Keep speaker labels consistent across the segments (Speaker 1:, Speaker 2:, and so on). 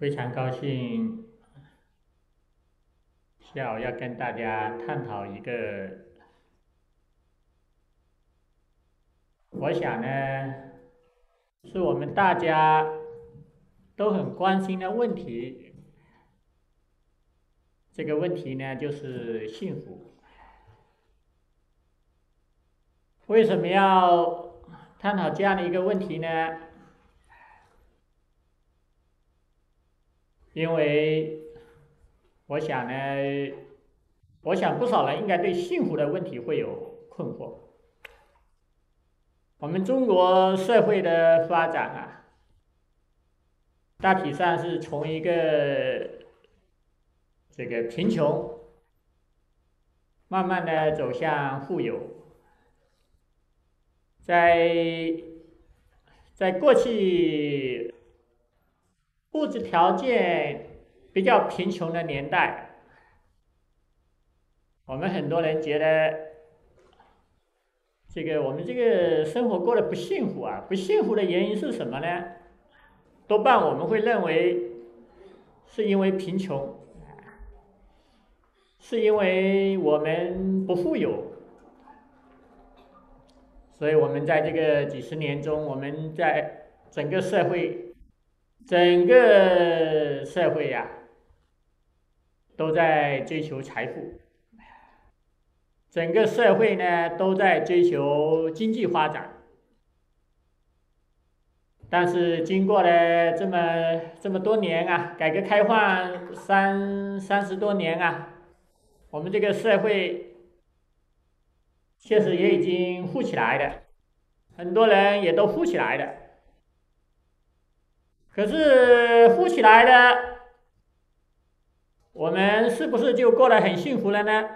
Speaker 1: 非常高兴，下午要跟大家探讨一个，我想呢，是我们大家都很关心的问题。这个问题呢，就是幸福。为什么要探讨这样的一个问题呢？因为我想呢，我想不少人应该对幸福的问题会有困惑。我们中国社会的发展啊，大体上是从一个这个贫穷，慢慢的走向富有，在在过去。物质条件比较贫穷的年代，我们很多人觉得，这个我们这个生活过得不幸福啊！不幸福的原因是什么呢？多半我们会认为是因为贫穷，是因为我们不富有，所以我们在这个几十年中，我们在整个社会。整个社会呀，都在追求财富，整个社会呢都在追求经济发展。但是经过了这么这么多年啊，改革开放三三十多年啊，我们这个社会确实也已经富起来了，很多人也都富起来了。可是富起来了，我们是不是就过得很幸福了呢？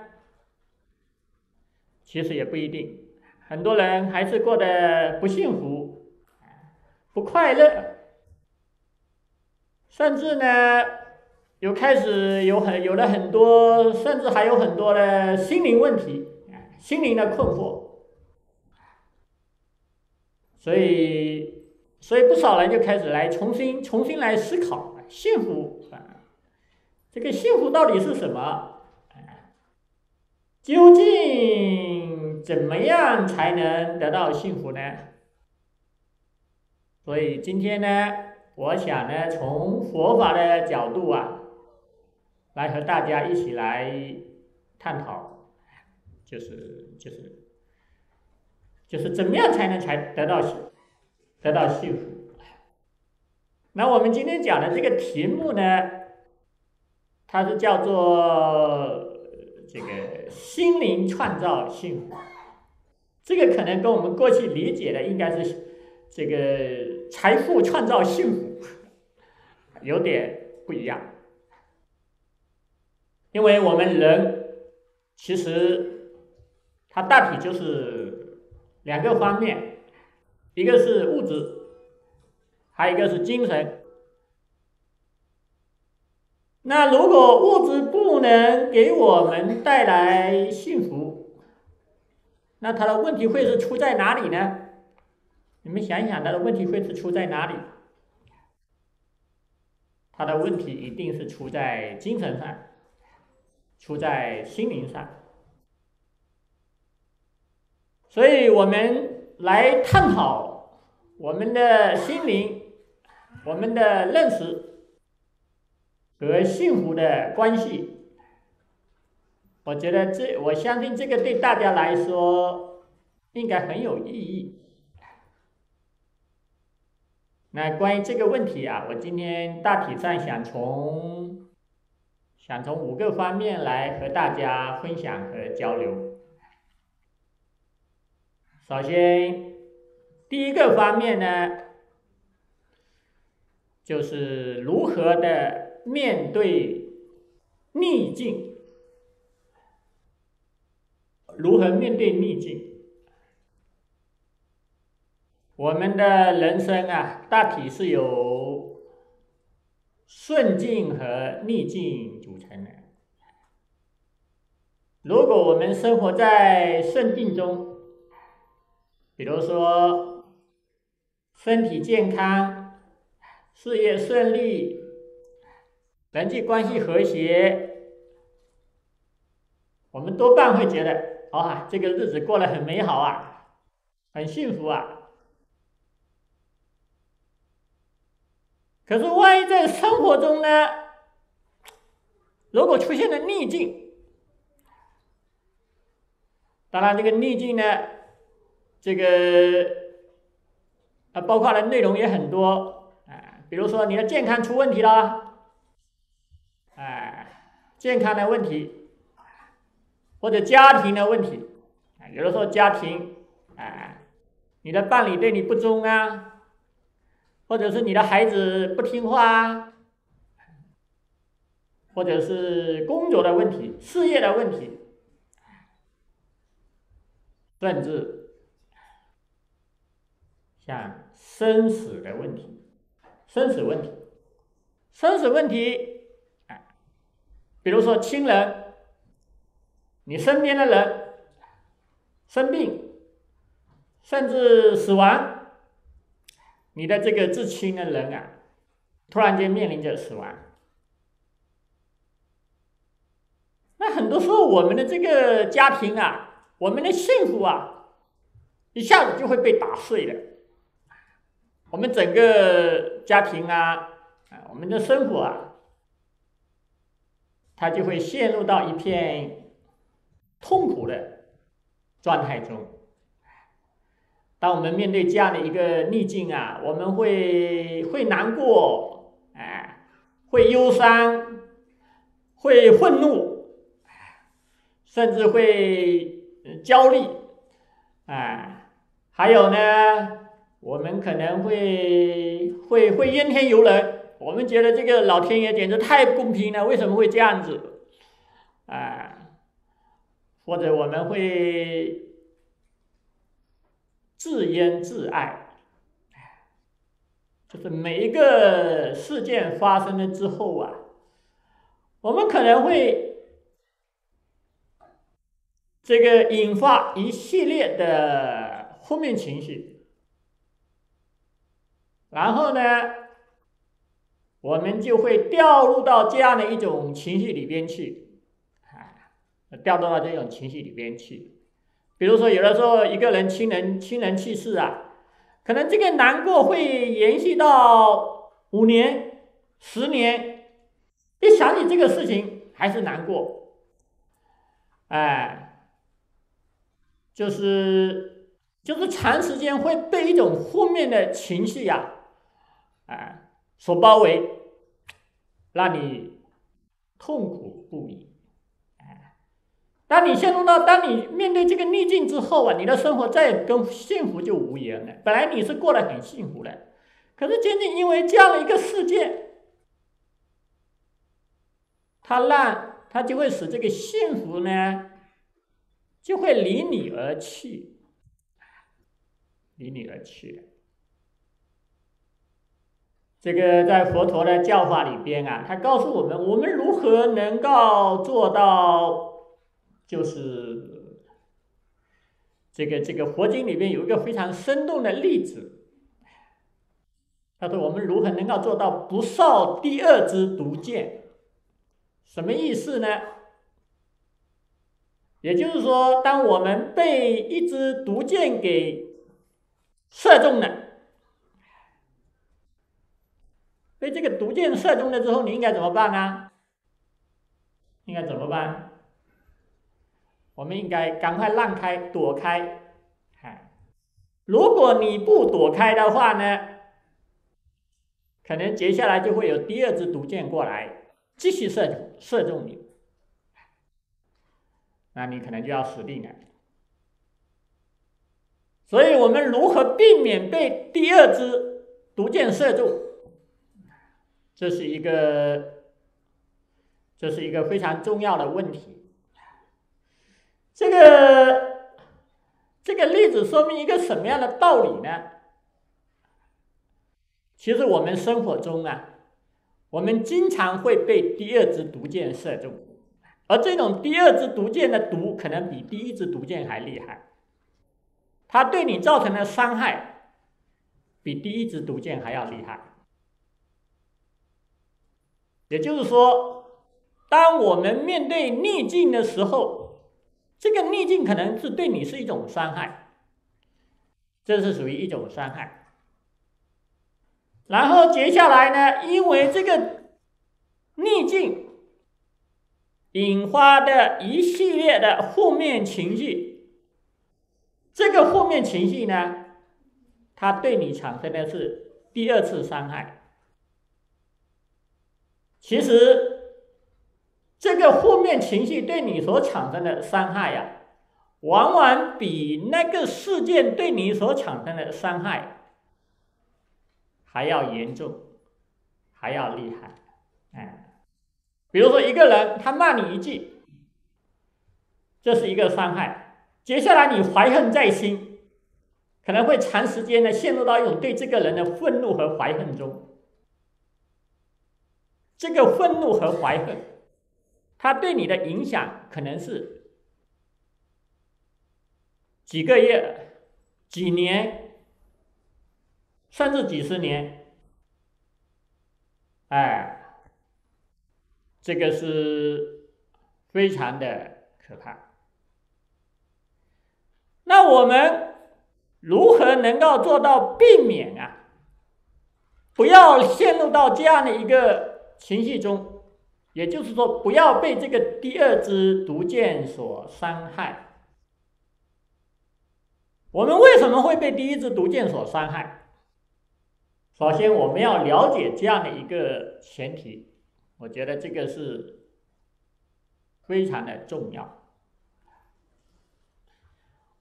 Speaker 1: 其实也不一定，很多人还是过得不幸福、不快乐，甚至呢，有开始有很有了很多，甚至还有很多的心灵问题，心灵的困惑，所以。所以不少人就开始来重新重新来思考幸福啊，这个幸福到底是什么？究竟怎么样才能得到幸福呢？所以今天呢，我想呢，从佛法的角度啊，来和大家一起来探讨，就是就是就是怎么样才能才得到。得到幸福。那我们今天讲的这个题目呢，它是叫做这个心灵创造幸福。这个可能跟我们过去理解的应该是这个财富创造幸福 有点不一样。因为我们人其实它大体就是两个方面。一个是物质，还有一个是精神。那如果物质不能给我们带来幸福，那它的问题会是出在哪里呢？你们想一想，它的问题会是出在哪里？它的问题一定是出在精神上，出在心灵上。所以我们。来探讨我们的心灵、我们的认识和幸福的关系。我觉得这，我相信这个对大家来说应该很有意义。那关于这个问题啊，我今天大体上想从想从五个方面来和大家分享和交流。首先，第一个方面呢，就是如何的面对逆境，如何面对逆境。我们的人生啊，大体是由顺境和逆境组成的。如果我们生活在顺境中，比如说，身体健康，事业顺利，人际关系和谐，我们多半会觉得，啊，这个日子过得很美好啊，很幸福啊。可是，万一在生活中呢，如果出现了逆境，当然，这个逆境呢，这个啊，包括的内容也很多啊，比如说你的健康出问题了，哎，健康的问题，或者家庭的问题，啊，有的时候家庭，啊，你的伴侣对你不忠啊。或者是你的孩子不听话啊，或者是工作的问题、事业的问题，甚至像生死的问题、生死问题、生死问题，比如说亲人、你身边的人生病，甚至死亡。你的这个至亲的人啊，突然间面临着死亡，那很多时候我们的这个家庭啊，我们的幸福啊，一下子就会被打碎了。我们整个家庭啊，啊，我们的生活啊，它就会陷入到一片痛苦的状态中。当我们面对这样的一个逆境啊，我们会会难过，哎，会忧伤，会愤怒，甚至会焦虑，哎，还有呢，我们可能会会会怨天尤人，我们觉得这个老天爷简直太不公平了，为什么会这样子？啊，或者我们会。自怨自艾，就是每一个事件发生了之后啊，我们可能会这个引发一系列的负面情绪，然后呢，我们就会掉入到这样的一种情绪里边去，啊，掉入到这种情绪里边去。比如说，有的时候一个人亲人亲人去世啊，可能这个难过会延续到五年、十年，一想起这个事情还是难过，哎，就是就是长时间会被一种负面的情绪呀，哎，所包围，让你痛苦不已。当你陷入到，当你面对这个逆境之后啊，你的生活再也跟幸福就无缘了。本来你是过得很幸福的，可是仅仅因为这样的一个事件，它让它就会使这个幸福呢，就会离你而去，离你而去。这个在佛陀的教法里边啊，他告诉我们，我们如何能够做到。就是这个这个佛经里面有一个非常生动的例子，他说：“我们如何能够做到不受第二支毒箭？什么意思呢？也就是说，当我们被一支毒箭给射中了，被这个毒箭射中了之后，你应该怎么办呢？应该怎么办？”我们应该赶快让开、躲开，哎，如果你不躲开的话呢，可能接下来就会有第二支毒箭过来，继续射射中你，那你可能就要死定了。所以我们如何避免被第二支毒箭射中？这是一个，这是一个非常重要的问题。这个这个例子说明一个什么样的道理呢？其实我们生活中啊，我们经常会被第二支毒箭射中，而这种第二支毒箭的毒可能比第一支毒箭还厉害，它对你造成的伤害比第一支毒箭还要厉害。也就是说，当我们面对逆境的时候，这个逆境可能是对你是一种伤害，这是属于一种伤害。然后接下来呢，因为这个逆境引发的一系列的负面情绪，这个负面情绪呢，它对你产生的是第二次伤害。其实，这个负面情绪对你所产生的伤害呀，往往比那个事件对你所产生的伤害还要严重，还要厉害。哎，比如说一个人他骂你一句，这是一个伤害，接下来你怀恨在心，可能会长时间的陷入到一种对这个人的愤怒和怀恨中。这个愤怒和怀恨，它对你的影响可能是几个月、几年，甚至几十年。哎，这个是非常的可怕。那我们如何能够做到避免啊？不要陷入到这样的一个。情绪中，也就是说，不要被这个第二支毒箭所伤害。我们为什么会被第一支毒箭所伤害？首先，我们要了解这样的一个前提，我觉得这个是非常的重要。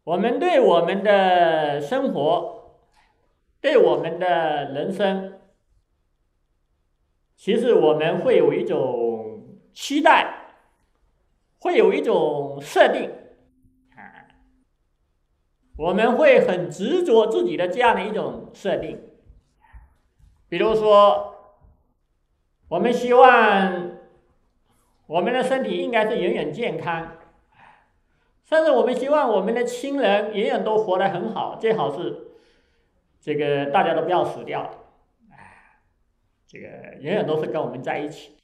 Speaker 1: 我们对我们的生活，对我们的人生。其实我们会有一种期待，会有一种设定，啊，我们会很执着自己的这样的一种设定。比如说，我们希望我们的身体应该是永远健康，甚至我们希望我们的亲人永远都活得很好，最好是这个大家都不要死掉。这个永远都是跟我们在一起。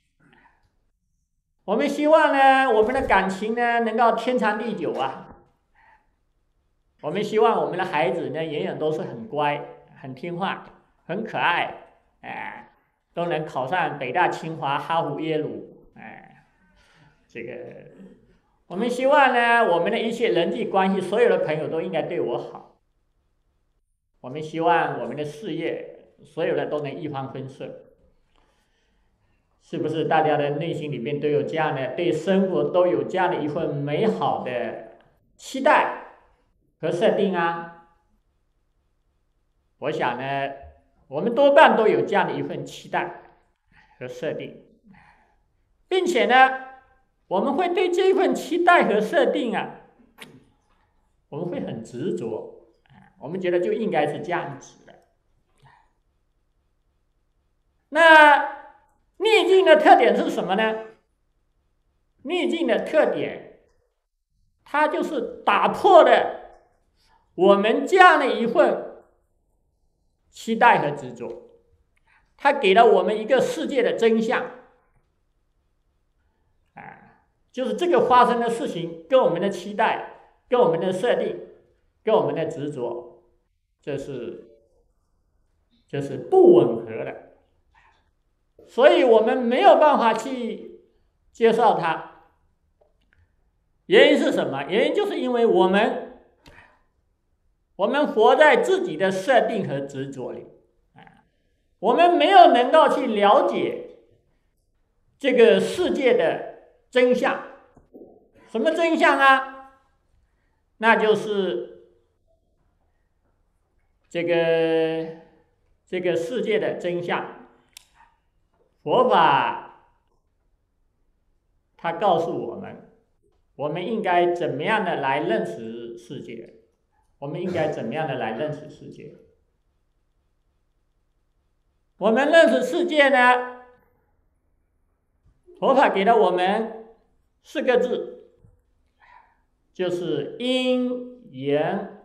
Speaker 1: 我们希望呢，我们的感情呢能够天长地久啊。我们希望我们的孩子呢永远都是很乖、很听话、很可爱，哎，都能考上北大、清华、哈佛、耶鲁，哎，这个我们希望呢，我们的一切人际关系，所有的朋友都应该对我好。我们希望我们的事业，所有的都能一帆风顺。是不是大家的内心里面都有这样的对生活都有这样的一份美好的期待和设定啊？我想呢，我们多半都有这样的一份期待和设定，并且呢，我们会对这份期待和设定啊，我们会很执着，我们觉得就应该是这样子的，那。逆境的特点是什么呢？逆境的特点，它就是打破了我们这样的一份期待和执着，它给了我们一个世界的真相，啊，就是这个发生的事情跟我们的期待、跟我们的设定、跟我们的执着，这是这是不吻合的。所以我们没有办法去介绍它，原因是什么？原因就是因为我们，我们活在自己的设定和执着里，啊，我们没有能够去了解这个世界的真相。什么真相啊？那就是这个这个世界的真相。佛法，它告诉我们，我们应该怎么样的来认识世界？我们应该怎么样的来认识世界？我们认识世界呢？佛法给了我们四个字，就是因缘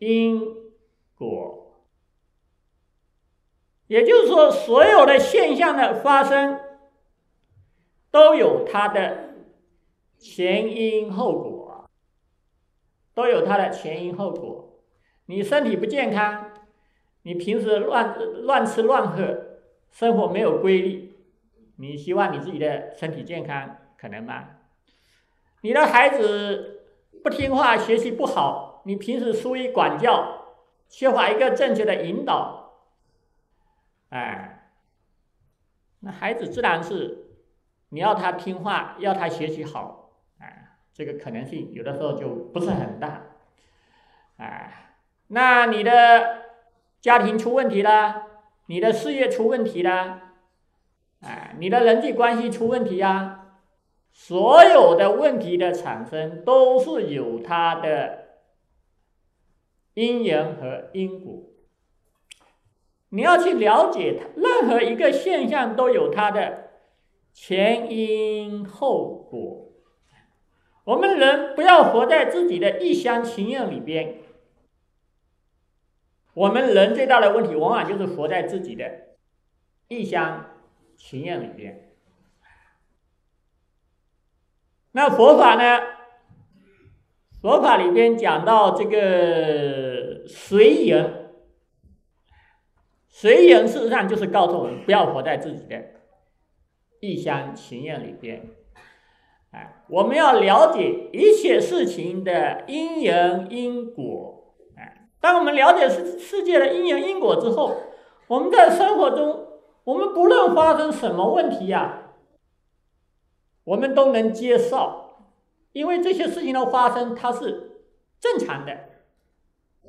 Speaker 1: 因果。也就是说，所有的现象的发生，都有它的前因后果，都有它的前因后果。你身体不健康，你平时乱乱吃乱喝，生活没有规律，你希望你自己的身体健康可能吗？你的孩子不听话，学习不好，你平时疏于管教，缺乏一个正确的引导，哎，那孩子自然是你要他听话，要他学习好，哎，这个可能性有的时候就不是很大，哎，那你的家庭出问题了，你的事业出问题了，哎，你的人际关系出问题呀？所有的问题的产生都是有它的因缘和因果。你要去了解它，任何一个现象都有它的前因后果。我们人不要活在自己的一厢情愿里边。我们人最大的问题，往往就是活在自己的一厢情愿里边。那佛法呢？佛法里边讲到这个随缘，随缘事实上就是告诉我们不要活在自己的一厢情愿里边，哎，我们要了解一切事情的因缘因果，哎，当我们了解世世界的因缘因果之后，我们在生活中，我们不论发生什么问题呀。我们都能接受，因为这些事情的发生，它是正常的，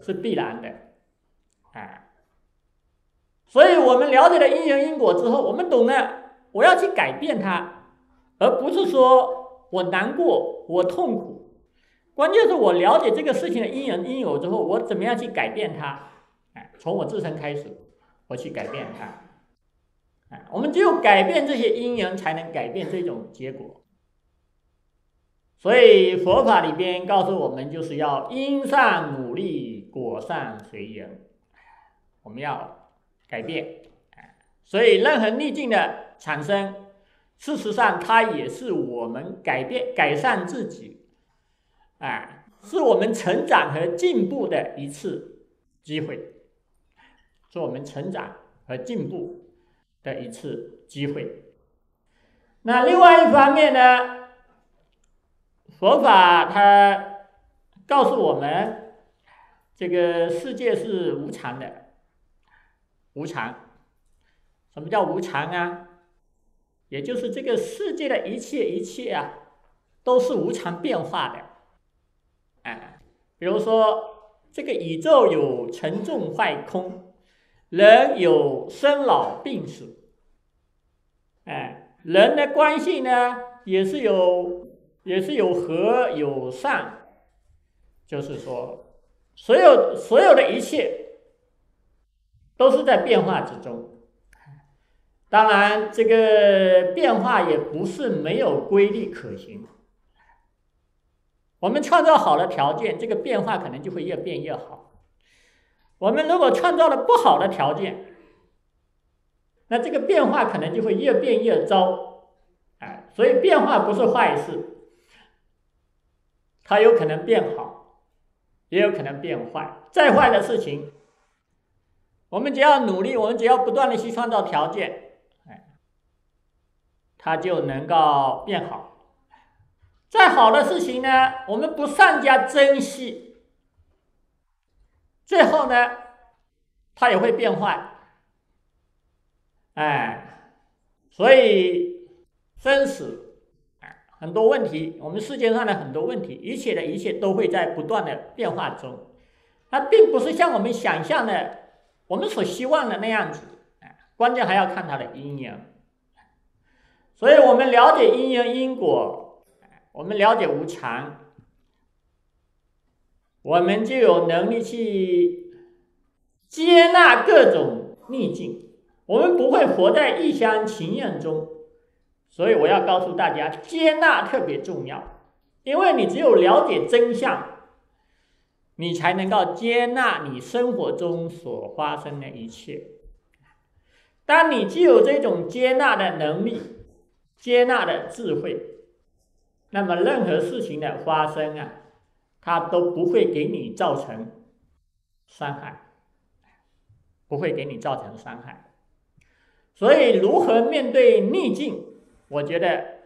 Speaker 1: 是必然的，哎，所以我们了解了因缘因果之后，我们懂了我要去改变它，而不是说我难过，我痛苦，关键是我了解这个事情的因缘因果之后，我怎么样去改变它？哎，从我自身开始，我去改变它。哎，我们只有改变这些因缘，才能改变这种结果。所以佛法里边告诉我们，就是要因善努力，果善随缘。我们要改变。所以任何逆境的产生，事实上它也是我们改变、改善自己，啊，是我们成长和进步的一次机会，是我们成长和进步。的一次机会。那另外一方面呢，佛法它告诉我们，这个世界是无常的，无常。什么叫无常啊？也就是这个世界的一切一切啊，都是无常变化的。哎，比如说这个宇宙有沉重坏空。人有生老病死，哎，人的关系呢，也是有，也是有和有善，就是说，所有所有的一切都是在变化之中。当然，这个变化也不是没有规律可行。我们创造好的条件，这个变化可能就会越变越好。我们如果创造了不好的条件，那这个变化可能就会越变越糟，哎，所以变化不是坏事，它有可能变好，也有可能变坏。再坏的事情，我们只要努力，我们只要不断的去创造条件，哎，它就能够变好。再好的事情呢，我们不善加珍惜。最后呢，它也会变坏，哎，所以生死，哎，很多问题，我们世界上的很多问题，一切的一切都会在不断的变化中，它并不是像我们想象的，我们所希望的那样子，哎，关键还要看它的因缘，所以我们了解因缘因果，我们了解无常。我们就有能力去接纳各种逆境，我们不会活在一厢情愿中。所以我要告诉大家，接纳特别重要，因为你只有了解真相，你才能够接纳你生活中所发生的一切。当你具有这种接纳的能力，接纳的智慧，那么任何事情的发生啊，它都不会给你造成伤害，不会给你造成伤害。所以，如何面对逆境？我觉得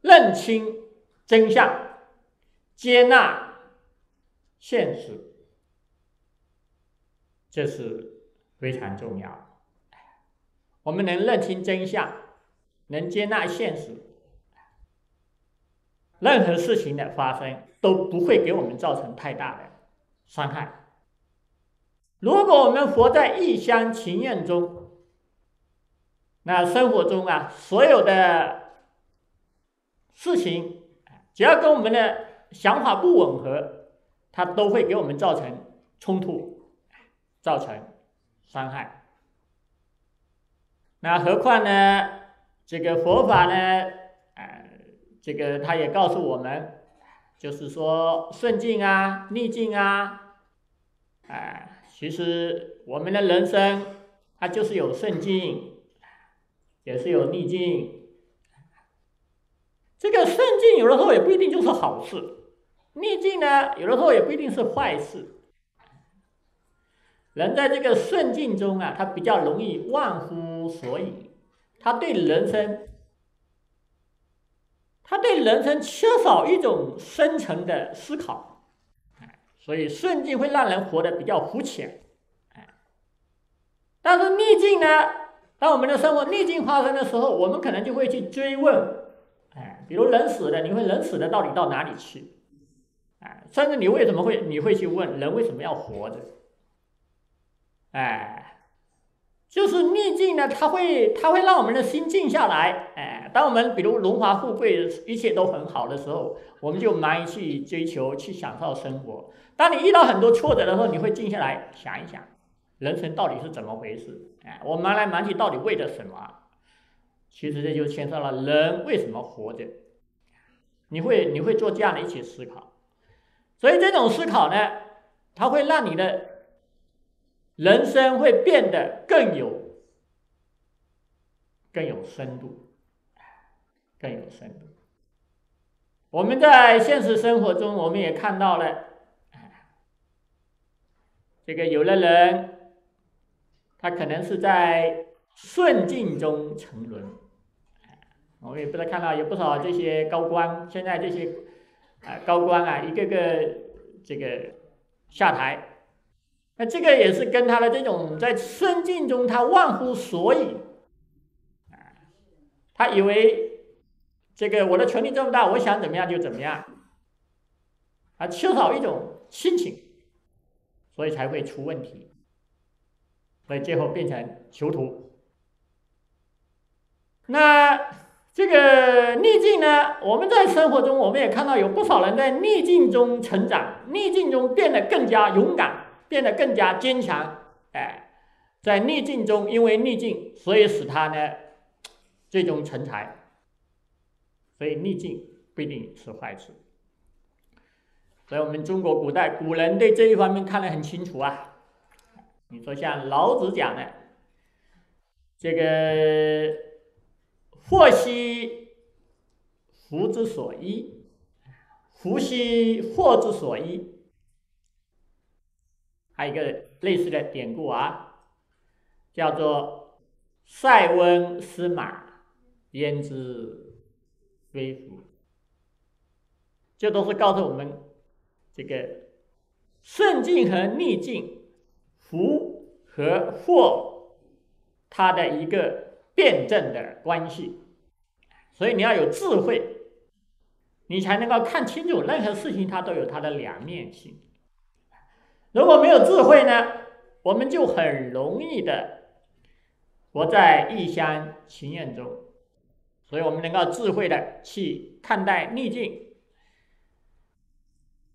Speaker 1: 认清真相，接纳现实，这是非常重要。我们能认清真相，能接纳现实，任何事情的发生都不会给我们造成太大的伤害。如果我们活在一厢情愿中，那生活中啊，所有的事情，只要跟我们的想法不吻合，它都会给我们造成冲突，造成伤害。那何况呢？这个佛法呢？呃，这个他也告诉我们，就是说顺境啊、逆境啊，哎，其实我们的人生它就是有顺境。也是有逆境，这个顺境有的时候也不一定就是好事，逆境呢有的时候也不一定是坏事。人在这个顺境中啊，他比较容易忘乎所以，他对人生，他对人生缺少一种深层的思考，所以顺境会让人活得比较肤浅，但是逆境呢？当我们的生活逆境发生的时候，我们可能就会去追问，哎，比如人死了，你会人死了到底到哪里去？甚至你为什么会你会去问人为什么要活着？哎，就是逆境呢，它会它会让我们的心静下来。哎，当我们比如荣华富贵一切都很好的时候，我们就忙于去追求去享受生活。当你遇到很多挫折的时候，你会静下来想一想。人生到底是怎么回事？哎，我忙来忙去，到底为了什么？其实这就牵涉了人为什么活着。你会你会做这样的一些思考，所以这种思考呢，它会让你的人生会变得更有更有深度，更有深度。我们在现实生活中，我们也看到了，这个有的人。他可能是在顺境中沉沦，我们也不是看到有不少这些高官，现在这些啊高官啊，一个个这个下台，那这个也是跟他的这种在顺境中他忘乎所以，啊，他以为这个我的权力这么大，我想怎么样就怎么样，啊，缺少一种心情，所以才会出问题。所以最后变成囚徒。那这个逆境呢？我们在生活中，我们也看到有不少人在逆境中成长，逆境中变得更加勇敢，变得更加坚强。哎，在逆境中，因为逆境，所以使他呢最终成才。所以逆境不一定是坏事。所以我们中国古代古人对这一方面看得很清楚啊。你说像老子讲的，这个“祸兮福之所依，福兮祸之所依”，还有一个类似的典故啊，叫做“塞翁失马，焉知非福”，这都是告诉我们这个顺境和逆境。福和祸，它的一个辩证的关系，所以你要有智慧，你才能够看清楚任何事情，它都有它的两面性。如果没有智慧呢，我们就很容易的活在一厢情愿中。所以我们能够智慧的去看待逆境，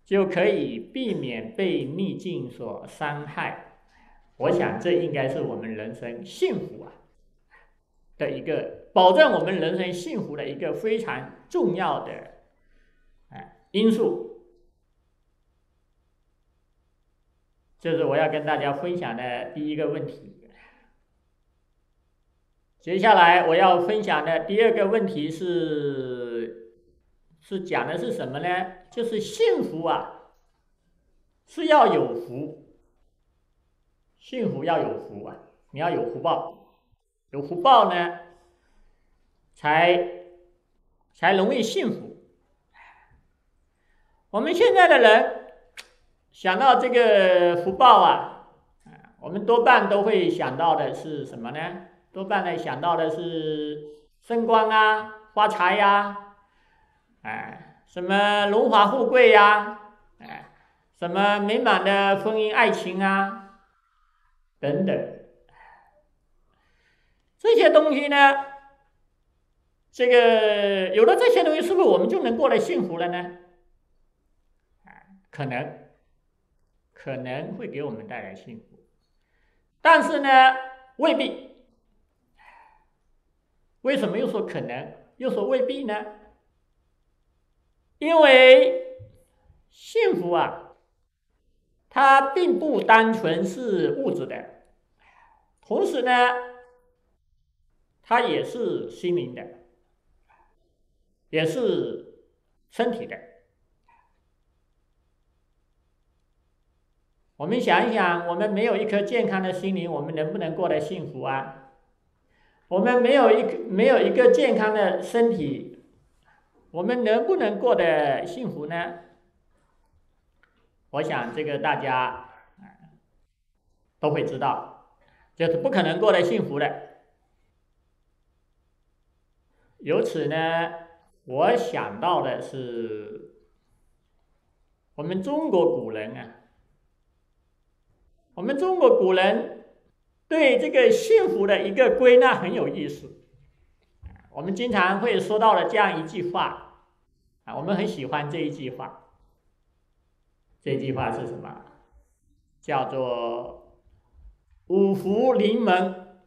Speaker 1: 就可以避免被逆境所伤害。我想，这应该是我们人生幸福啊的一个保证，我们人生幸福的一个非常重要的哎因素。这是我要跟大家分享的第一个问题。接下来我要分享的第二个问题是，是讲的是什么呢？就是幸福啊，是要有福，幸福要有福啊，你要有福报，有福报呢，才才容易幸福。我们现在的人想到这个福报啊，我们多半都会想到的是什么呢？多半呢想到的是升官啊、发财呀，哎，什么荣华富贵呀，哎，什么美满的婚姻爱情啊，等等，这些东西呢，这个有了这些东西，是不是我们就能过来幸福了呢？可能可能会给我们带来幸福，但是呢，未必。为什么又说可能，又说未必呢？因为幸福啊，它并不单纯是物质的，同时呢，它也是心灵的，也是身体的。我们想一想，我们没有一颗健康的心灵，我们能不能过得幸福啊？我们没有一个没有一个健康的身体，我们能不能过得幸福呢？我想这个大家都会知道，就是不可能过得幸福的。由此呢，我想到的是我们中国古人啊，我们中国古人。对这个幸福的一个归纳很有意思，我们经常会说到了这样一句话，啊，我们很喜欢这一句话。这句话是什么？叫做“五福临门”，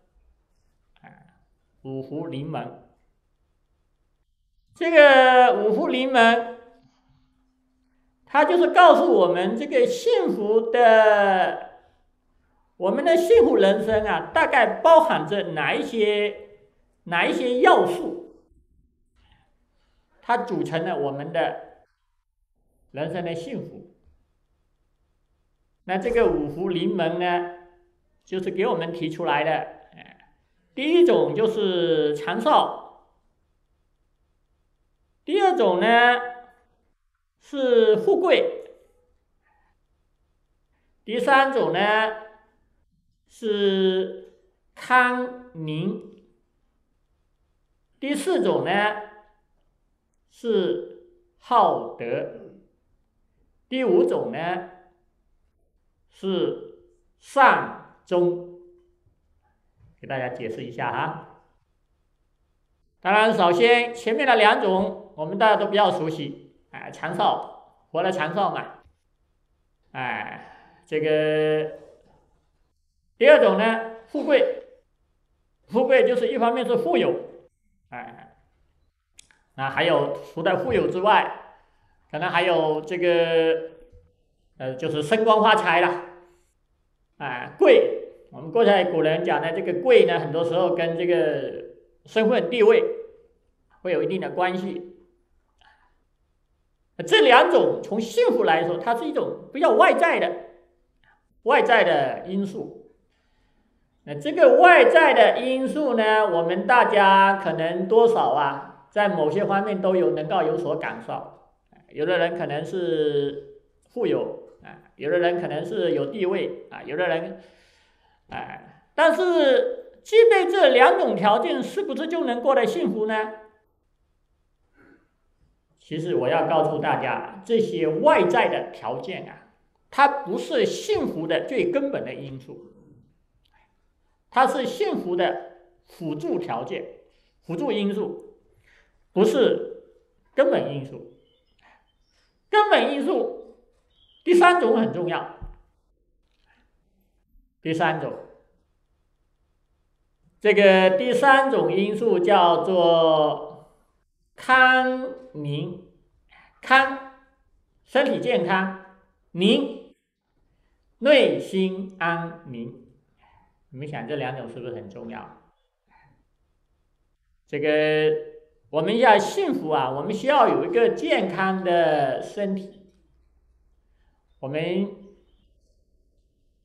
Speaker 1: 啊，“五福临门”。这个“五福临门”，它就是告诉我们这个幸福的。我们的幸福人生啊，大概包含着哪一些哪一些要素？它组成了我们的人生的幸福。那这个五福临门呢，就是给我们提出来的。哎，第一种就是长寿，第二种呢是富贵，第三种呢。是康宁，第四种呢是好德，第五种呢是善终。给大家解释一下哈。当然，首先前面的两种我们大家都比较熟悉，哎，长寿，活了长寿嘛，哎，这个。第二种呢，富贵，富贵就是一方面是富有，哎，那还有除了富有之外，可能还有这个，呃，就是升官发财了，哎，贵，我们过去古人讲的这个贵呢，很多时候跟这个身份地位会有一定的关系。这两种从幸福来说，它是一种比较外在的，外在的因素。那这个外在的因素呢？我们大家可能多少啊，在某些方面都有能够有所感受。有的人可能是富有啊，有的人可能是有地位啊，有的人，哎，但是具备这两种条件，是不是就能过得幸福呢？其实我要告诉大家，这些外在的条件啊，它不是幸福的最根本的因素。它是幸福的辅助条件、辅助因素，不是根本因素。根本因素第三种很重要。第三种，这个第三种因素叫做康宁，康身体健康，宁内心安宁。你们想这两种是不是很重要？这个我们要幸福啊，我们需要有一个健康的身体。我们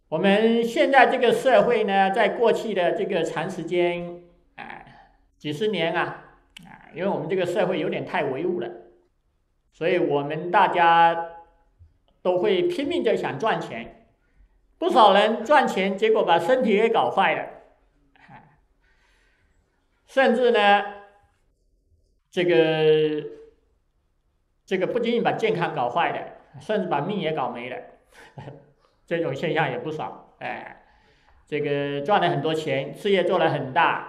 Speaker 1: 我们现在这个社会呢，在过去的这个长时间，哎，几十年啊，因为我们这个社会有点太唯物了，所以我们大家都会拼命的想赚钱，不少人赚钱，结果把身体给搞坏了，甚至呢，这个这个不仅仅把健康搞坏了。甚至把命也搞没了，这种现象也不少。哎，这个赚了很多钱，事业做了很大，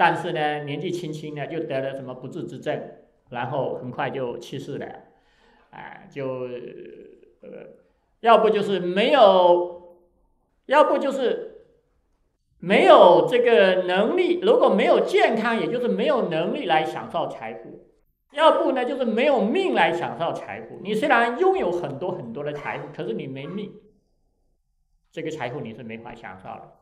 Speaker 1: 但是呢，年纪轻轻的就得了什么不治之症，然后很快就去世了。哎，就呃，要不就是没有，要不就是没有这个能力。如果没有健康，也就是没有能力来享受财富。要不呢，就是没有命来享受财富。你虽然拥有很多很多的财富，可是你没命，这个财富你是没法享受的。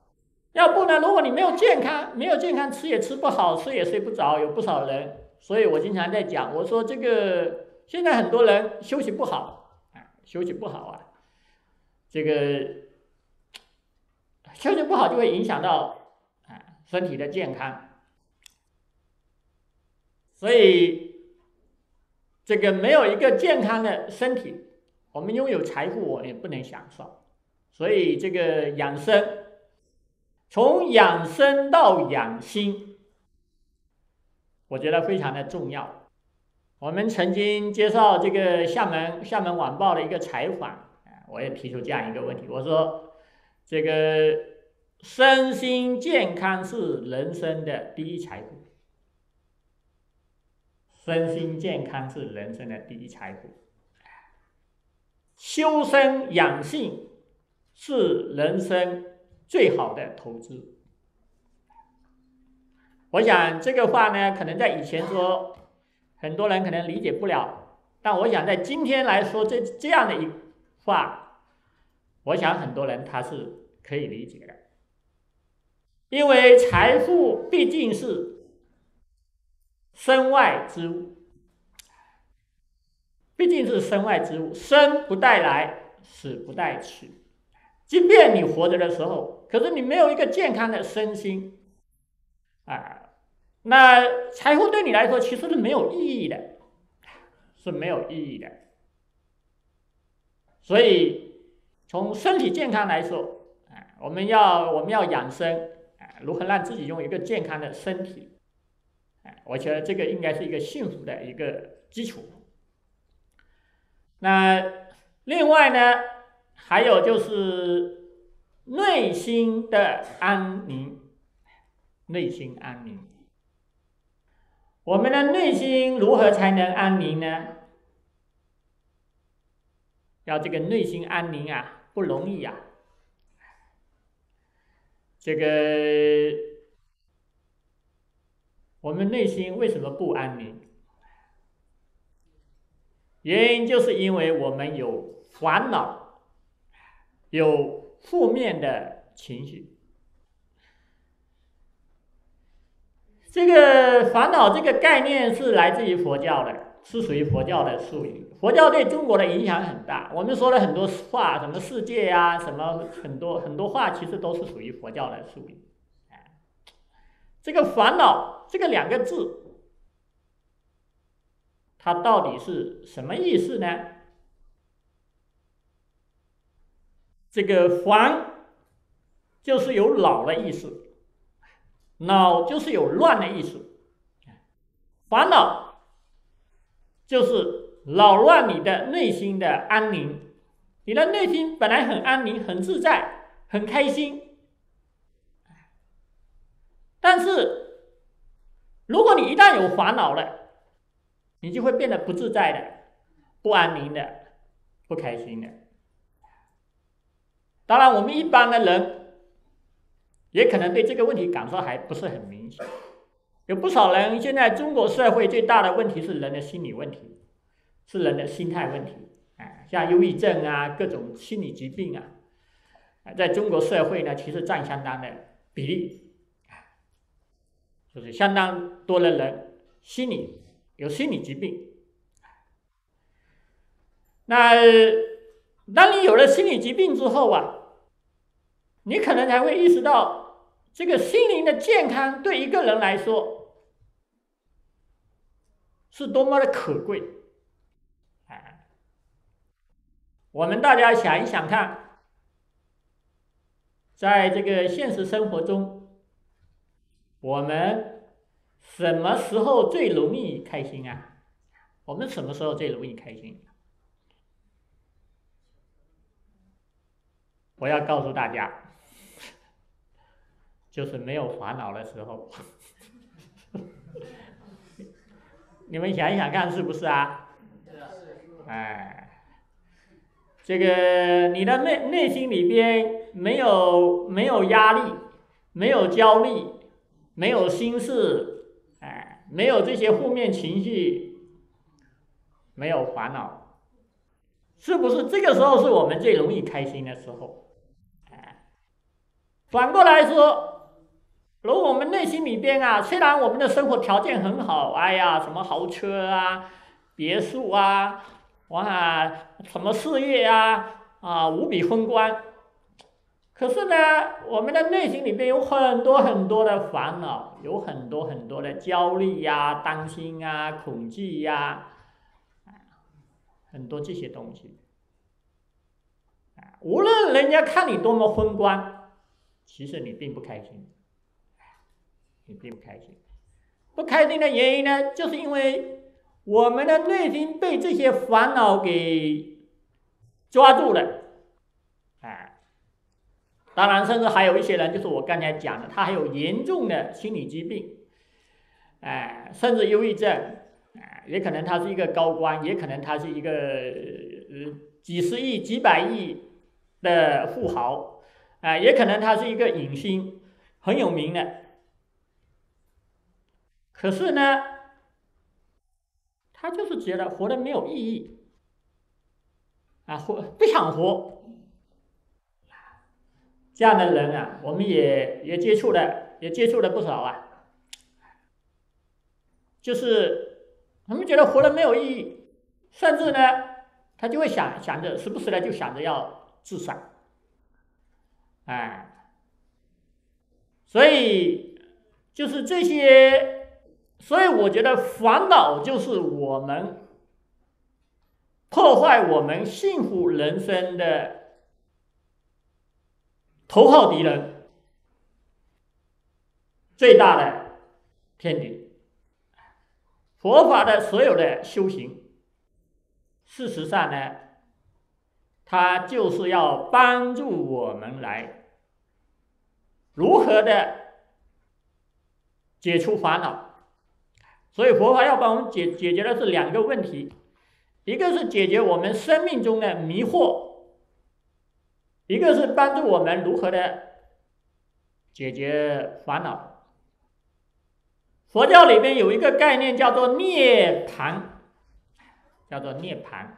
Speaker 1: 要不呢，如果你没有健康，没有健康，吃也吃不好，睡也睡不着，有不少人。所以我经常在讲，我说这个现在很多人休息不好啊，休息不好啊，这个休息不好就会影响到啊身体的健康，所以。这个没有一个健康的身体，我们拥有财富我也不能享受。所以这个养生，从养生到养心，我觉得非常的重要。我们曾经接受这个厦门厦门晚报的一个采访，我也提出这样一个问题，我说这个身心健康是人生的第一财富。身心健康是人生的第一财富，修身养性是人生最好的投资。我想这个话呢，可能在以前说，很多人可能理解不了，但我想在今天来说这这样的一话，我想很多人他是可以理解的，因为财富毕竟是。身外之物，毕竟是身外之物，生不带来，死不带去。即便你活着的时候，可是你没有一个健康的身心，啊，那财富对你来说其实是没有意义的，是没有意义的。所以，从身体健康来说，啊，我们要我们要养生，啊，如何让自己拥有一个健康的身体？啊我觉得这个应该是一个幸福的一个基础。那另外呢，还有就是内心的安宁，内心安宁。我们的内心如何才能安宁呢？要这个内心安宁啊，不容易啊。这个。我们内心为什么不安宁？原因就是因为我们有烦恼，有负面的情绪。这个烦恼这个概念是来自于佛教的，是属于佛教的术语。佛教对中国的影响很大。我们说了很多话，什么世界呀，什么很多很多话，其实都是属于佛教的术语。这个烦恼这个两个字，它到底是什么意思呢？这个烦就是有老的意思，恼就是有乱的意思，烦恼就是扰乱你的内心的安宁。你的内心本来很安宁、很自在、很开心。但是，如果你一旦有烦恼了，你就会变得不自在的、不安宁的、不开心的。当然，我们一般的人也可能对这个问题感受还不是很明显。有不少人现在中国社会最大的问题是人的心理问题，是人的心态问题。哎，像忧郁症啊，各种心理疾病啊，在中国社会呢，其实占相当的比例。就是相当多的人心理有心理疾病。那当你有了心理疾病之后啊，你可能才会意识到，这个心灵的健康对一个人来说是多么的可贵。哎，我们大家想一想看，在这个现实生活中，我们什么时候最容易开心啊？我们什么时候最容易开心？我要告诉大家，就是没有烦恼的时候。你们想一想看，是不是啊？哎，这个你的内内心里边没有没有压力，没有焦虑，没有心事，哎，没有这些负面情绪，没有烦恼，是不是这个时候是我们最容易开心的时候？哎反过来说，如果我们内心里边啊，虽然我们的生活条件很好，哎呀，什么豪车啊、别墅啊，哇，什么事业啊，啊，无比风光，可是呢，我们的内心里边有很多很多的烦恼，有很多很多的焦虑呀、担心啊、恐惧呀，很多这些东西，无论人家看你多么风光。其实你并不开心，你并不开心。不开心的原因呢，就是因为我们的内心被这些烦恼给抓住了，哎，当然，甚至还有一些人，就是我刚才讲的，他还有严重的心理疾病，哎，甚至忧郁症，哎，也可能他是一个高官，也可能他是一个呃几十亿、几百亿的富豪。啊，也可能他是一个影星，很有名的。可是呢，他就是觉得活的没有意义，啊，活不想活。这样的人啊，我们也也接触了，也接触了不少啊。就是他们觉得活的没有意义，甚至呢，他就会想想着，时不时的就想着要自杀。哎，所以就是这些，所以我觉得烦恼就是我们破坏我们幸福人生的头号敌人，最大的天敌。佛法的所有的修行，事实上呢，它就是要帮助我们来。如何的解除烦恼？所以佛法要帮我们解解决的是两个问题，一个是解决我们生命中的迷惑，一个是帮助我们如何的解决烦恼。佛教里面有一个概念叫做涅槃，叫做涅槃。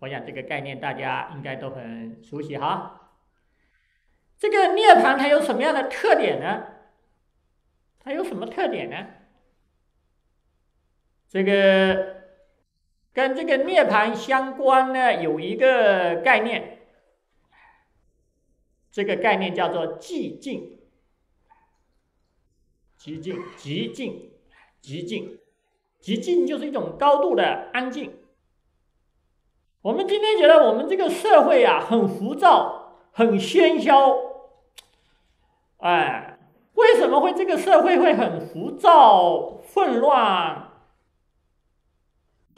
Speaker 1: 我想这个概念大家应该都很熟悉哈。这个涅槃它有什么样的特点呢？它有什么特点呢？这个跟这个涅槃相关呢，有一个概念，这个概念叫做寂静。寂静，寂静，寂静，寂静就是一种高度的安静。我们今天觉得我们这个社会啊，很浮躁，很喧嚣。哎，为什么会这个社会会很浮躁、混乱、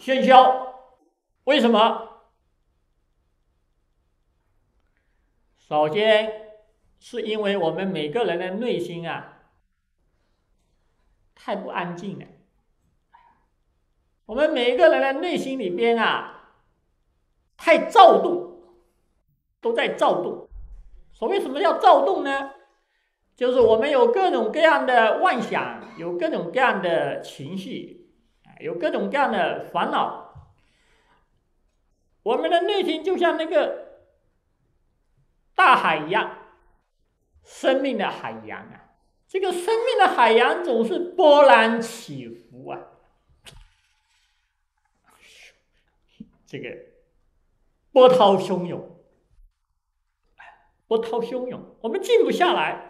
Speaker 1: 喧嚣？为什么？首先，是因为我们每个人的内心啊，太不安静了。我们每个人的内心里边啊，太躁动，都在躁动。所谓什么叫躁动呢？就是我们有各种各样的妄想，有各种各样的情绪，有各种各样的烦恼。我们的内心就像那个大海一样，生命的海洋啊，这个生命的海洋总是波澜起伏啊，这个波涛汹涌，波涛汹涌，我们静不下来，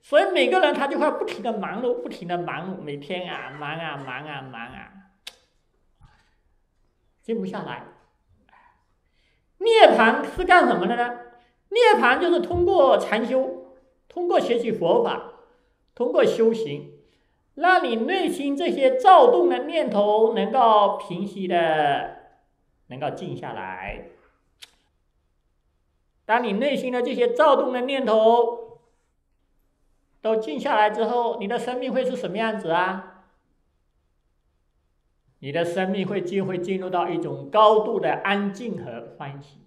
Speaker 1: 所以每个人他就会不停的忙碌，不停的忙碌，每天啊忙啊忙啊忙啊，静不下来。涅槃是干什么的呢？涅槃就是通过禅修，通过学习佛法。通过修行，让你内心这些躁动的念头能够平息的，能够静下来。当你内心的这些躁动的念头都静下来之后，你的生命会是什么样子啊？你的生命会就会进入到一种高度的安静和欢喜。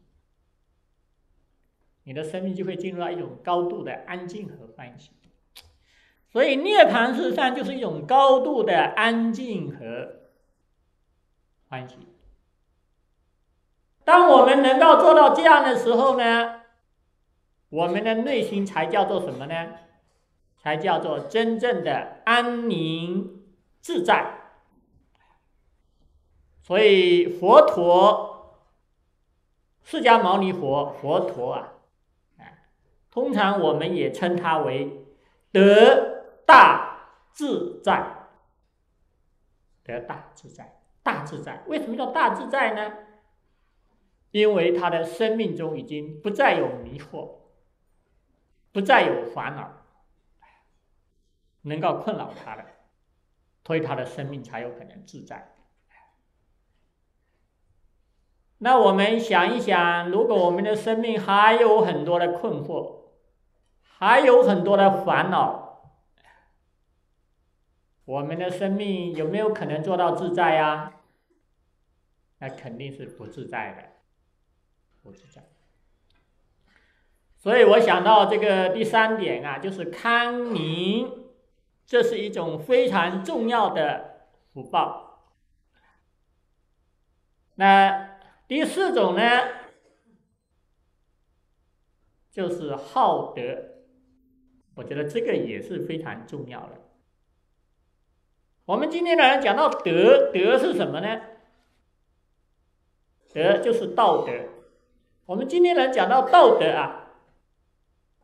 Speaker 1: 你的生命就会进入到一种高度的安静和欢喜。所以涅槃事实上就是一种高度的安静和欢喜。当我们能够做到这样的时候呢，我们的内心才叫做什么呢？才叫做真正的安宁自在。所以佛陀，释迦牟尼佛，佛陀啊，通常我们也称他为德。大自在，得大自在，大自在。为什么叫大自在呢？因为他的生命中已经不再有迷惑，不再有烦恼，能够困扰他的，所以他的生命才有可能自在。那我们想一想，如果我们的生命还有很多的困惑，还有很多的烦恼。我们的生命有没有可能做到自在呀？那肯定是不自在的，不自在。所以我想到这个第三点啊，就是康宁，这是一种非常重要的福报。那第四种呢，就是好德，我觉得这个也是非常重要的。我们今天呢讲到德，德是什么呢？德就是道德。我们今天来讲到道德啊，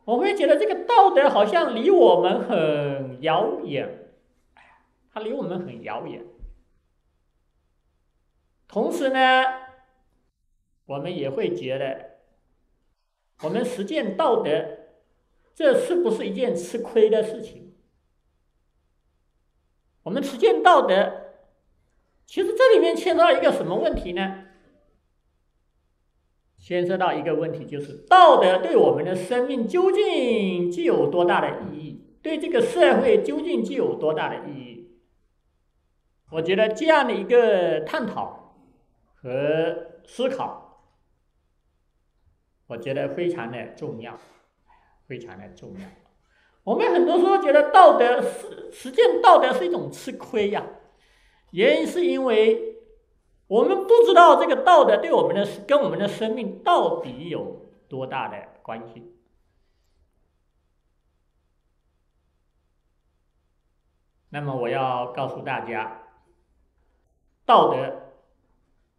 Speaker 1: 我会觉得这个道德好像离我们很遥远，它离我们很遥远。同时呢，我们也会觉得，我们实践道德，这是不是一件吃亏的事情？我们实践道德，其实这里面牵涉到一个什么问题呢？牵涉到一个问题，就是道德对我们的生命究竟具有多大的意义？对这个社会究竟具有多大的意义？我觉得这样的一个探讨和思考，我觉得非常的重要，非常的重要。我们很多时候觉得道德实实践道德是一种吃亏呀，原因是因为我们不知道这个道德对我们的跟我们的生命到底有多大的关系。那么我要告诉大家，道德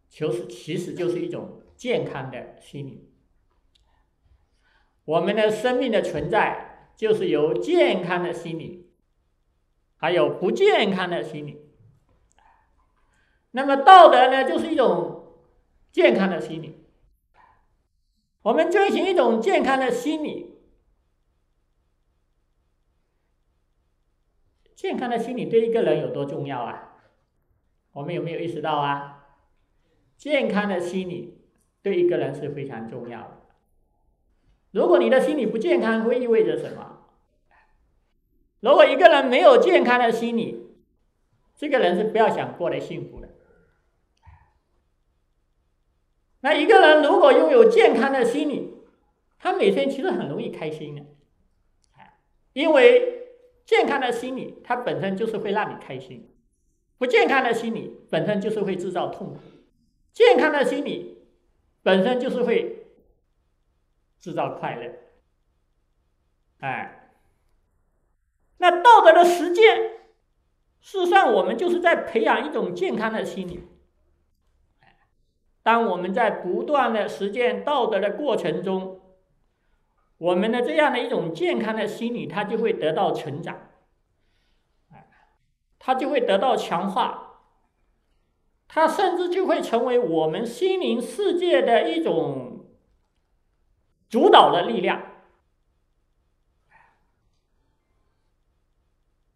Speaker 1: 就是其实就是一种健康的心理，我们的生命的存在。就是由健康的心理，还有不健康的心理。那么道德呢，就是一种健康的心理。我们遵循一种健康的心理，健康的心理对一个人有多重要啊？我们有没有意识到啊？健康的心理对一个人是非常重要的。如果你的心理不健康，会意味着什么？如果一个人没有健康的心理，这个人是不要想过得幸福的。那一个人如果拥有健康的心理，他每天其实很容易开心的，因为健康的心理它本身就是会让你开心，不健康的心理本身就是会制造痛苦，健康的心理本身就是会。制造快乐，哎，那道德的实践，事实上我们就是在培养一种健康的心理。当我们在不断的实践道德的过程中，我们的这样的一种健康的心理，它就会得到成长，它就会得到强化，它甚至就会成为我们心灵世界的一种主导的力量。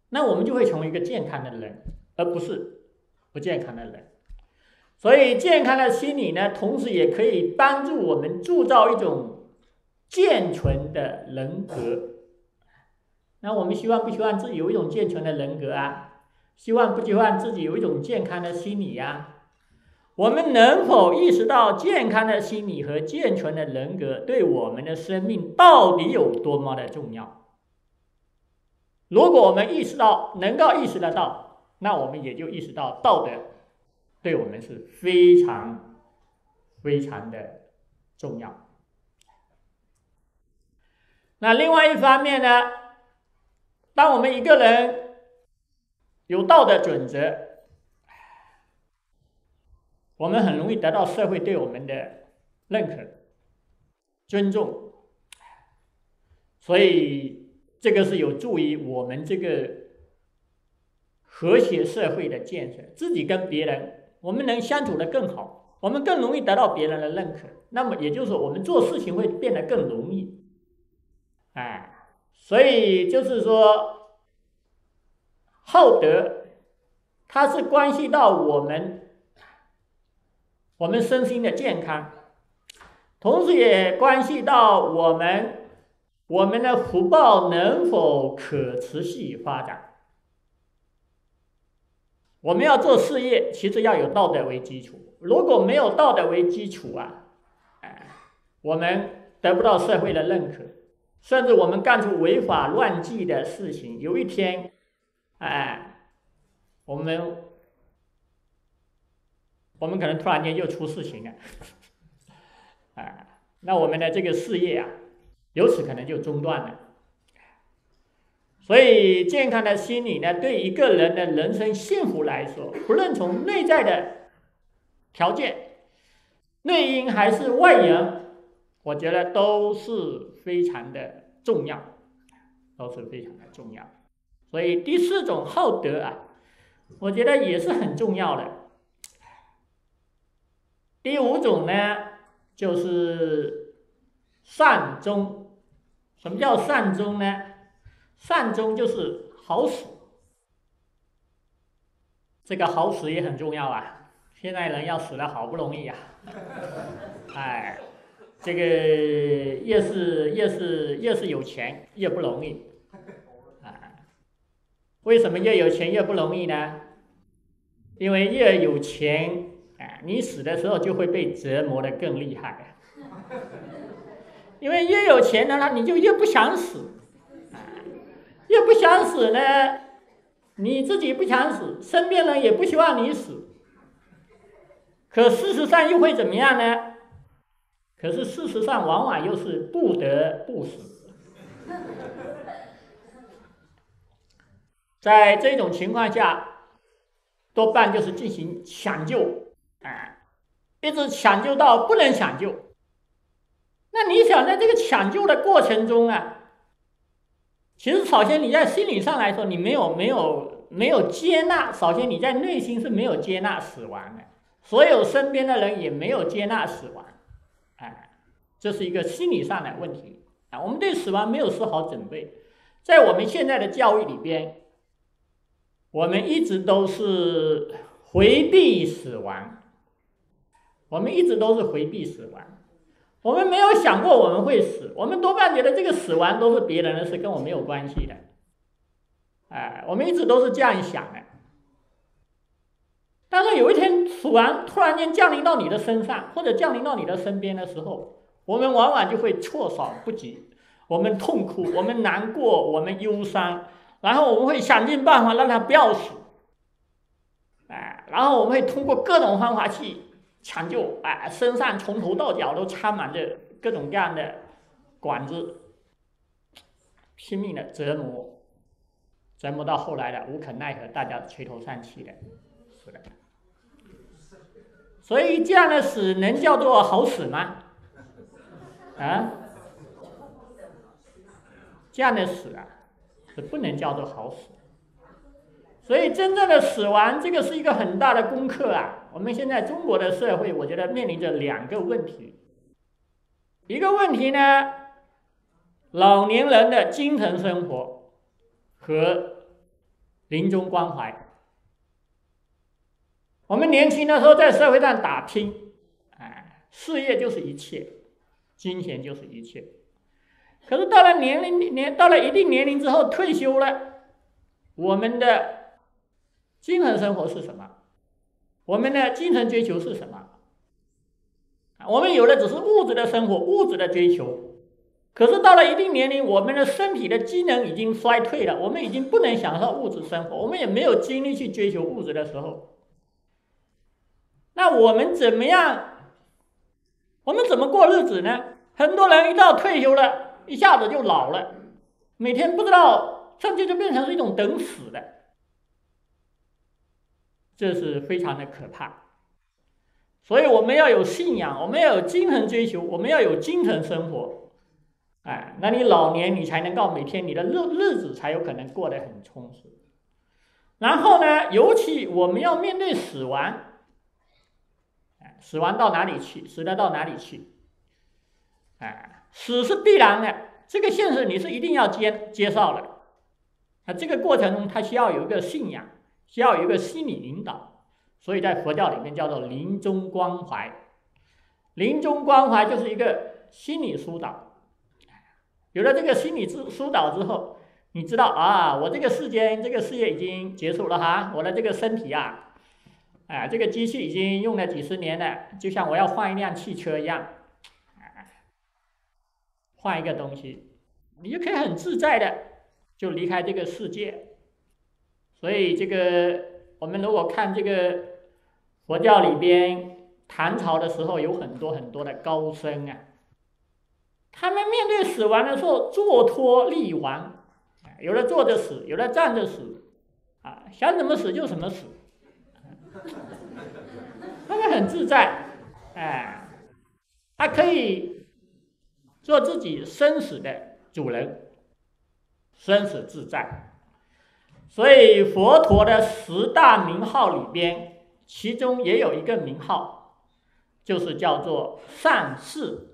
Speaker 1: 那我们就会成为一个健康的人，而不是不健康的人。所以，健康的心理呢，同时也可以帮助我们铸造一种健全的人格。那我们希望不希望自己有一种健全的人格啊？希望不希望自己有一种健康的心理呀？我们能否意识到健康的心理和健全的人格对我们的生命到底有多么的重要？如果我们意识到，能够意识得到，那我们也就意识到道德。对我们是非常非常的重要。那另外一方面呢，当我们一个人有道德准则，我们很容易得到社会对我们的认可、尊重，所以这个是有助于我们这个和谐社会的建设，自己跟别人。我们能相处的更好，我们更容易得到别人的认可，那么也就是说，我们做事情会变得更容易。哎，所以就是说，好德，它是关系到我们我们身心的健康，同时也关系到我们我们的福报能否可持续发展。我们要做事业，其实要有道德为基础。如果没有道德为基础啊，哎，我们得不到社会的认可，甚至我们干出违法乱纪的事情，有一天，哎，我们我们可能突然间就出事情了，哎，那我们的这个事业啊，由此可能就中断了。所以，健康的心理呢，对一个人的人生幸福来说，不论从内在的条件、内因还是外因，我觉得都是非常的重要，都是非常的重要。所以，第四种好德啊，我觉得也是很重要的。第五种呢，就是善终。什么叫善终呢？善终就是好死，这个好死也很重要啊！现在人要死的好不容易啊，哎，这个越是越是越是有钱越不容易，啊，为什么越有钱越不容易呢？因为越有钱，哎，你死的时候就会被折磨的更厉害，因为越有钱的呢，你就越不想死。越不想死呢，你自己不想死，身边人也不希望你死。可事实上又会怎么样呢？可是事实上往往又是不得不死。在这种情况下，多半就是进行抢救，啊，一直抢救到不能抢救。那你想在这个抢救的过程中啊？其实，首先你在心理上来说，你没有没有没有接纳。首先你在内心是没有接纳死亡的，所有身边的人也没有接纳死亡，哎，这是一个心理上的问题啊。我们对死亡没有丝毫准备，在我们现在的教育里边，我们一直都是回避死亡，我们一直都是回避死亡。我们没有想过我们会死，我们多半觉得这个死亡都是别人的事，跟我没有关系的。哎，我们一直都是这样想的。但是有一天死亡突然间降临到你的身上，或者降临到你的身边的时候，我们往往就会措手不及，我们痛苦，我们难过，我们忧伤，然后我们会想尽办法让他不要死。哎，然后我们会通过各种方法去。抢救，哎，身上从头到脚都插满着各种各样的管子，拼命的折磨，折磨到后来了，无可奈何，大家垂头丧气的，是的。所以这样的死能叫做好死吗？啊？这样的死啊，是不能叫做好死。所以真正的死亡，这个是一个很大的功课啊。我们现在中国的社会，我觉得面临着两个问题。一个问题呢，老年人的精神生活和临终关怀。我们年轻的时候在社会上打拼，哎，事业就是一切，金钱就是一切。可是到了年龄年到了一定年龄之后退休了，我们的精神生活是什么？我们的精神追求是什么？我们有的只是物质的生活，物质的追求。可是到了一定年龄，我们的身体的机能已经衰退了，我们已经不能享受物质生活，我们也没有精力去追求物质的时候，那我们怎么样？我们怎么过日子呢？很多人一到退休了，一下子就老了，每天不知道，甚至就变成是一种等死的，这是非常的可怕。所以我们要有信仰，我们要有精神追求，我们要有精神生活，哎，那你老年你才能够每天你的日日子才有可能过得很充实。然后呢，尤其我们要面对死亡，哎，死亡到哪里去，死的到哪里去，哎，死是必然的，这个现实你是一定要接接受的，啊，这个过程中他需要有一个信仰，需要有一个心理引导。所以在佛教里面叫做临终关怀，临终关怀就是一个心理疏导。有了这个心理疏疏导之后，你知道啊，我这个世间这个事业已经结束了哈，我的这个身体啊，啊，这个机器已经用了几十年了，就像我要换一辆汽车一样，换一个东西，你就可以很自在的就离开这个世界。所以这个我们如果看这个。佛教里边，唐朝的时候有很多很多的高僧啊，他们面对死亡的时候坐脱立亡，有的坐着死，有的站着死，啊，想怎么死就怎么死，他们很自在，哎，他可以做自己生死的主人，生死自在。所以佛陀的十大名号里边。其中也有一个名号，就是叫做善事。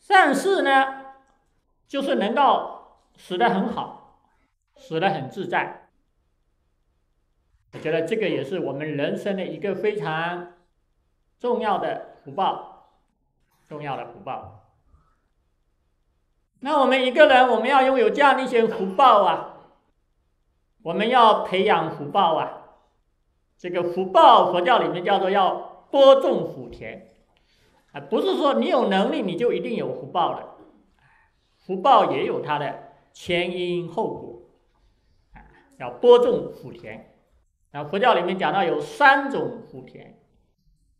Speaker 1: 善事呢，就是能够死得很好，死得很自在。我觉得这个也是我们人生的一个非常重要的福报，重要的福报。那我们一个人，我们要拥有这样的一些福报啊，我们要培养福报啊。这个福报，佛教里面叫做要播种福田，啊，不是说你有能力你就一定有福报了，福报也有它的前因后果，啊，要播种福田。啊，佛教里面讲到有三种福田，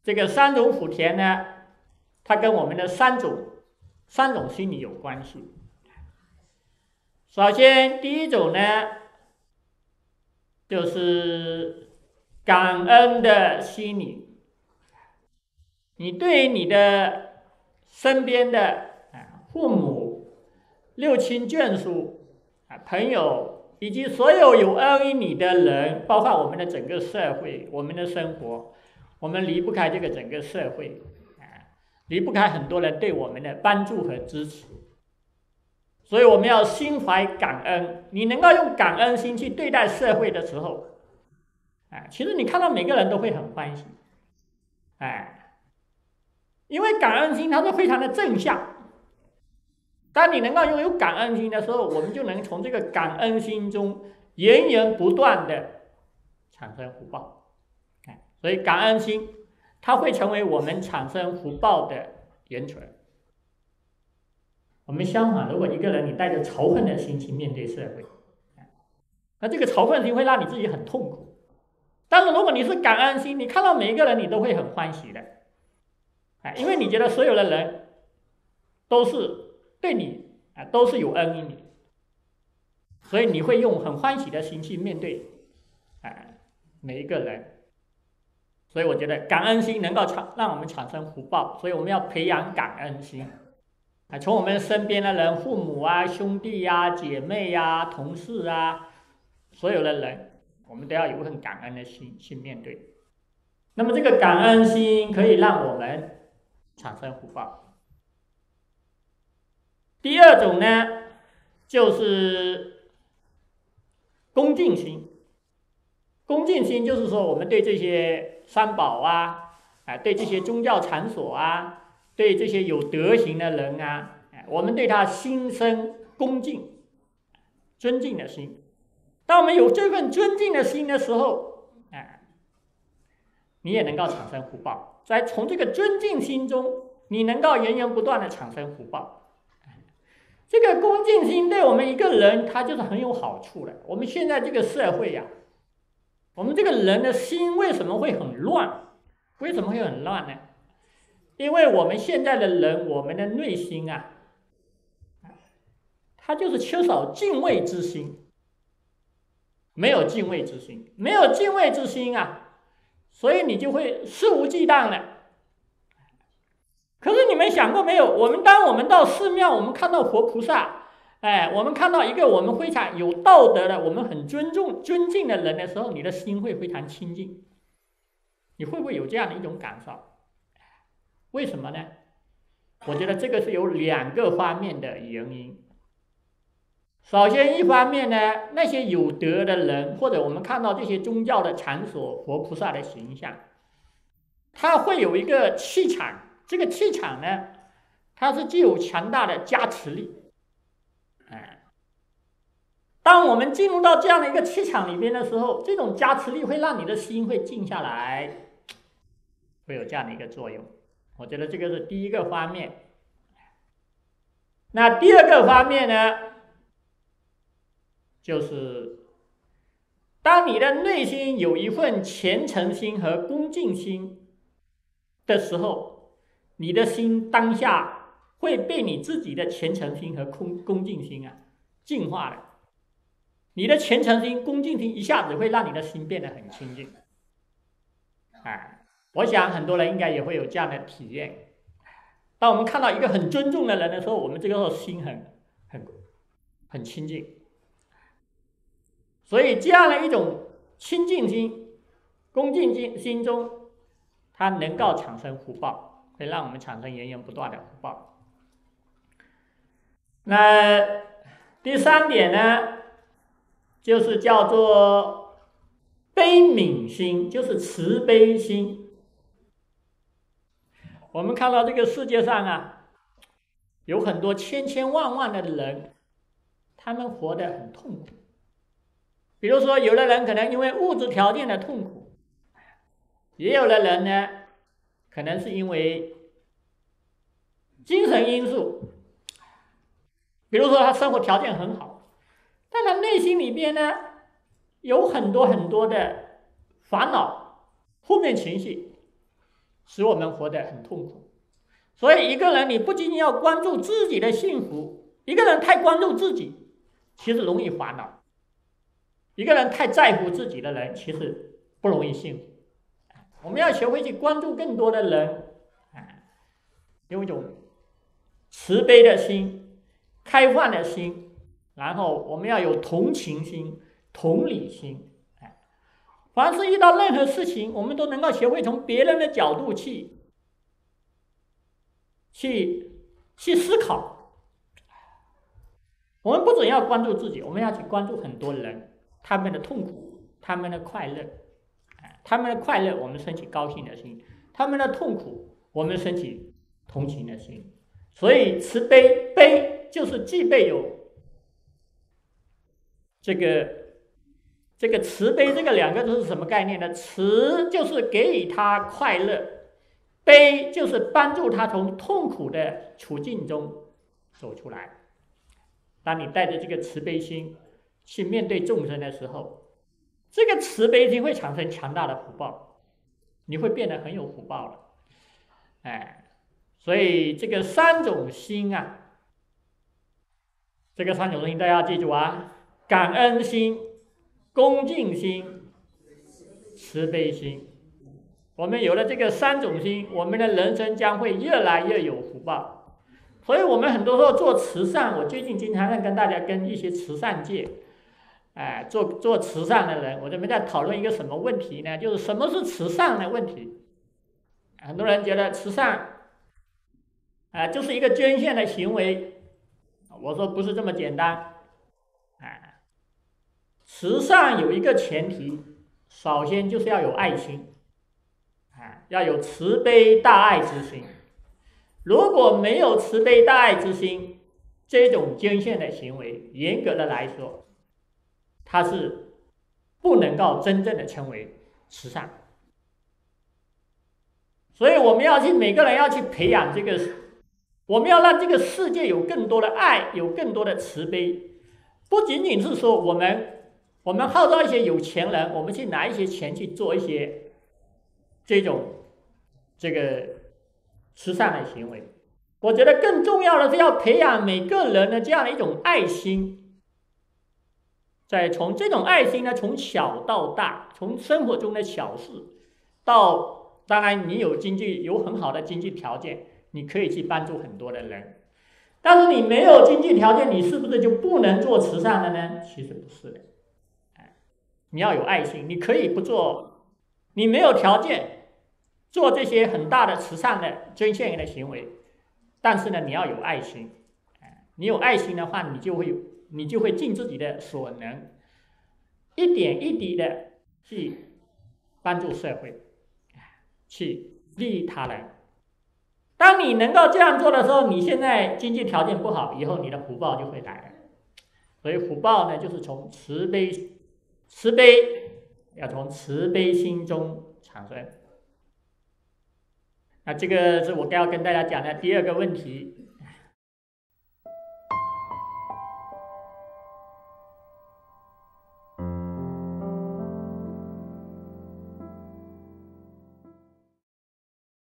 Speaker 1: 这个三种福田呢，它跟我们的三种三种心理有关系。首先，第一种呢，就是。感恩的心理，你对你的身边的啊父母、六亲眷属啊朋友，以及所有有恩于你的人，包括我们的整个社会、我们的生活，我们离不开这个整个社会啊，离不开很多人对我们的帮助和支持，所以我们要心怀感恩。你能够用感恩心去对待社会的时候。哎，其实你看到每个人都会很欢喜，哎，因为感恩心它是非常的正向。当你能够拥有感恩心的时候，我们就能从这个感恩心中源源不断的产生福报。哎，所以感恩心它会成为我们产生福报的源泉。我们相反，如果一个人你带着仇恨的心情面对社会，那这个仇恨心会让你自己很痛苦。但是如果你是感恩心，你看到每一个人，你都会很欢喜的，哎，因为你觉得所有的人都是对你啊，都是有恩于你，所以你会用很欢喜的心去面对，哎，每一个人。所以我觉得感恩心能够产让我们产生福报，所以我们要培养感恩心，啊，从我们身边的人，父母啊、兄弟呀、姐妹呀、同事啊，所有的人，我们都要有份感恩的心去面对。那么这个感恩心可以让我们产生福报。第二种呢，就是恭敬心。恭敬心就是说，我们对这些三宝啊，啊，对这些宗教场所啊，对这些有德行的人啊，我们对他心生恭敬、尊敬的心。当我们有这份尊敬的心的时候，哎，你也能够产生福报。在从这个尊敬心中，你能够源源不断的产生福报。这个恭敬心对我们一个人，他就是很有好处的。我们现在这个社会呀。我们这个人的心为什么会很乱？为什么会很乱呢？因为我们现在的人，我们的内心啊，他就是缺少敬畏之心，没有敬畏之心，没有敬畏之心啊，所以你就会肆无忌惮的。可是你们想过没有？我们当我们到寺庙，我们看到佛菩萨。哎，我们看到一个我们非常有道德的、我们很尊重、尊敬的人的时候，你的心会非常清净。你会不会有这样的一种感受？为什么呢？我觉得这个是有两个方面的原因。首先，一方面呢，那些有德的人，或者我们看到这些宗教的场所、佛菩萨的形象，他会有一个气场。这个气场呢，它是具有强大的加持力。当我们进入到这样的一个气场里面的时候，这种加持力会让你的心会静下来，会有这样的一个作用。我觉得这个是第一个方面。那第二个方面呢，就是当你的内心有一份虔诚心和恭敬心的时候，你的心当下会被你自己的虔诚心和恭恭敬心啊净化的。你的虔诚心、恭敬心一下子会让你的心变得很清净，哎，我想很多人应该也会有这样的体验。当我们看到一个很尊重的人的时候，我们这个时候心很、很、很清净。所以这样的一种清净心、恭敬心心中，它能够产生福报，会让我们产生源源不断的福报。那第三点呢？就是叫做悲悯心，就是慈悲心。我们看到这个世界上啊，有很多千千万万的人，他们活得很痛苦。比如说，有的人可能因为物质条件的痛苦，也有的人呢，可能是因为精神因素。比如说，他生活条件很好。但他内心里边呢，有很多很多的烦恼、负面情绪，使我们活得很痛苦。所以，一个人你不仅仅要关注自己的幸福，一个人太关注自己，其实容易烦恼；一个人太在乎自己的人，其实不容易幸福。我们要学会去关注更多的人，啊，有一种慈悲的心、开放的心。然后我们要有同情心、同理心，凡是遇到任何事情，我们都能够学会从别人的角度去、去、去思考。我们不仅要关注自己，我们要去关注很多人，他们的痛苦、他们的快乐，他们的快乐，我们升起高兴的心；他们的痛苦，我们升起同情的心。所以，慈悲悲就是具备有。这个这个慈悲这个两个字是什么概念呢？慈就是给予他快乐，悲就是帮助他从痛苦的处境中走出来。当你带着这个慈悲心去面对众生的时候，这个慈悲心会产生强大的福报，你会变得很有福报了。哎，所以这个三种心啊，这个三种心大家记住啊。感恩心、恭敬心、慈悲心。我们有了这个三种心，我们的人生将会越来越有福报。所以，我们很多时候做慈善，我最近经常在跟大家跟一些慈善界，哎，做做慈善的人，我这边在讨论一个什么问题呢？就是什么是慈善的问题。很多人觉得慈善，啊，就是一个捐献的行为。我说不是这么简单，慈善有一个前提，首先就是要有爱心。啊要有慈悲大爱之心。如果没有慈悲大爱之心，这种捐献的行为，严格的来说，它是不能够真正的称为慈善。所以，我们要去每个人要去培养这个，我们要让这个世界有更多的爱，有更多的慈悲。不仅仅是说我们，我们号召一些有钱人，我们去拿一些钱去做一些这种。这个慈善的行为，我觉得更重要的是要培养每个人的这样的一种爱心，在从这种爱心呢，从小到大，从生活中的小事，到当然你有经济有很好的经济条件，你可以去帮助很多的人，但是你没有经济条件，你是不是就不能做慈善了呢？其实不是的，你要有爱心，你可以不做，你没有条件。做这些很大的慈善的捐献人的行为，但是呢，你要有爱心，你有爱心的话，你就会你就会尽自己的所能，一点一滴的去帮助社会，去利益他人。当你能够这样做的时候，你现在经济条件不好，以后你的福报就会来了。所以福报呢，就是从慈悲，慈悲要从慈悲心中产生。那这个是我刚要跟大家讲的第二个问题。